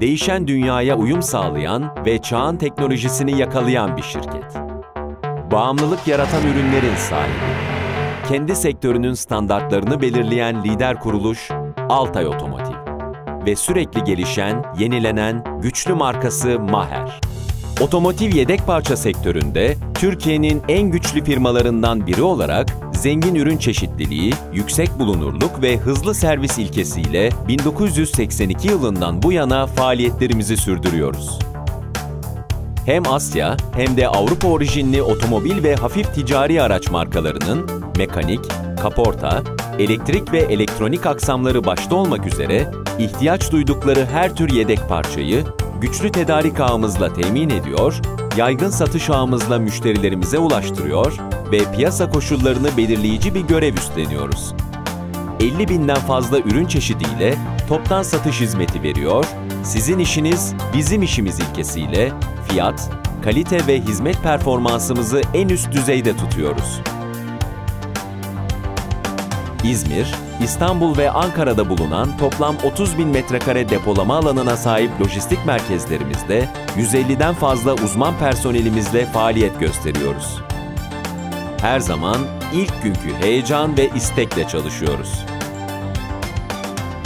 değişen dünyaya uyum sağlayan ve çağın teknolojisini yakalayan bir şirket. Bağımlılık yaratan ürünlerin sahibi. Kendi sektörünün standartlarını belirleyen lider kuruluş Altay Otomotiv ve sürekli gelişen, yenilenen güçlü markası Maher. Otomotiv yedek parça sektöründe Türkiye'nin en güçlü firmalarından biri olarak zengin ürün çeşitliliği, yüksek bulunurluk ve hızlı servis ilkesiyle 1982 yılından bu yana faaliyetlerimizi sürdürüyoruz. Hem Asya hem de Avrupa orijinli otomobil ve hafif ticari araç markalarının mekanik, kaporta, elektrik ve elektronik aksamları başta olmak üzere ihtiyaç duydukları her tür yedek parçayı güçlü tedarik ağımızla temin ediyor, yaygın satış ağımızla müşterilerimize ulaştırıyor ve piyasa koşullarını belirleyici bir görev üstleniyoruz. 50 binden fazla ürün çeşidiyle toptan satış hizmeti veriyor, sizin işiniz bizim işimiz ilkesiyle fiyat, kalite ve hizmet performansımızı en üst düzeyde tutuyoruz. İzmir, İstanbul ve Ankara'da bulunan toplam 30 bin metrekare depolama alanına sahip lojistik merkezlerimizde 150'den fazla uzman personelimizle faaliyet gösteriyoruz. Her zaman ilk günkü heyecan ve istekle çalışıyoruz.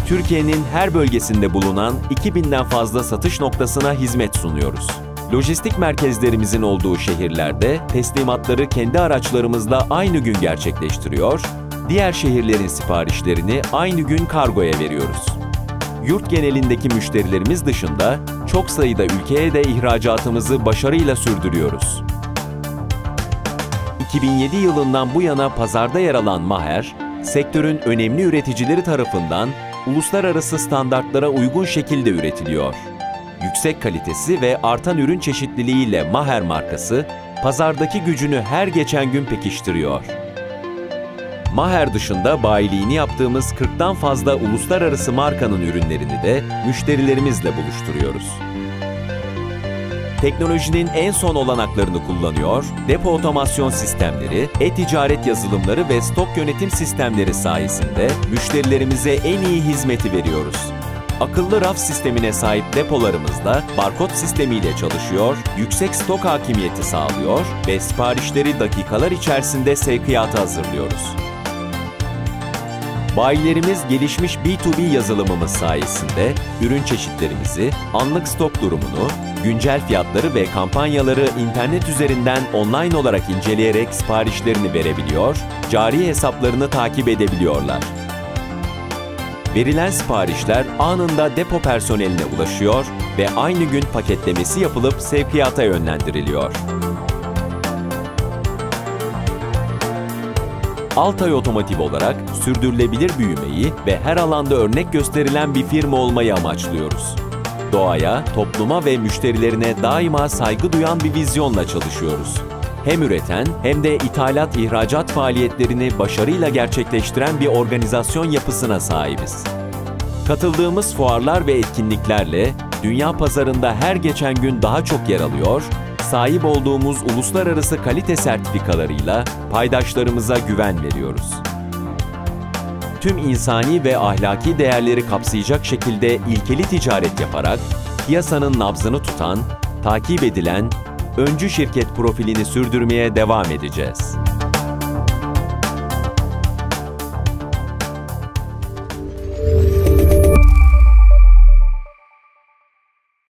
Türkiye'nin her bölgesinde bulunan 2000'den fazla satış noktasına hizmet sunuyoruz. Lojistik merkezlerimizin olduğu şehirlerde teslimatları kendi araçlarımızla aynı gün gerçekleştiriyor diğer şehirlerin siparişlerini aynı gün kargoya veriyoruz. Yurt genelindeki müşterilerimiz dışında çok sayıda ülkeye de ihracatımızı başarıyla sürdürüyoruz. 2007 yılından bu yana pazarda yer alan Maher, sektörün önemli üreticileri tarafından uluslararası standartlara uygun şekilde üretiliyor. Yüksek kalitesi ve artan ürün çeşitliliğiyle Maher markası, pazardaki gücünü her geçen gün pekiştiriyor. Maher dışında bayiliğini yaptığımız 40'tan fazla uluslararası markanın ürünlerini de müşterilerimizle buluşturuyoruz. Teknolojinin en son olanaklarını kullanıyor, depo otomasyon sistemleri, e-ticaret yazılımları ve stok yönetim sistemleri sayesinde müşterilerimize en iyi hizmeti veriyoruz. Akıllı raf sistemine sahip depolarımızda barkod sistemiyle çalışıyor, yüksek stok hakimiyeti sağlıyor ve siparişleri dakikalar içerisinde sevkiyata hazırlıyoruz. Bayilerimiz gelişmiş B2B yazılımımız sayesinde ürün çeşitlerimizi, anlık stok durumunu, güncel fiyatları ve kampanyaları internet üzerinden online olarak inceleyerek siparişlerini verebiliyor, cari hesaplarını takip edebiliyorlar. Verilen siparişler anında depo personeline ulaşıyor ve aynı gün paketlemesi yapılıp sevkiyata yönlendiriliyor. Altay Otomotiv olarak sürdürülebilir büyümeyi ve her alanda örnek gösterilen bir firma olmayı amaçlıyoruz. Doğaya, topluma ve müşterilerine daima saygı duyan bir vizyonla çalışıyoruz. Hem üreten hem de ithalat ihracat faaliyetlerini başarıyla gerçekleştiren bir organizasyon yapısına sahibiz. Katıldığımız fuarlar ve etkinliklerle dünya pazarında her geçen gün daha çok yer alıyor sahip olduğumuz uluslararası kalite sertifikalarıyla paydaşlarımıza güven veriyoruz. Tüm insani ve ahlaki değerleri kapsayacak şekilde ilkeli ticaret yaparak piyasanın nabzını tutan, takip edilen, öncü şirket profilini sürdürmeye devam edeceğiz.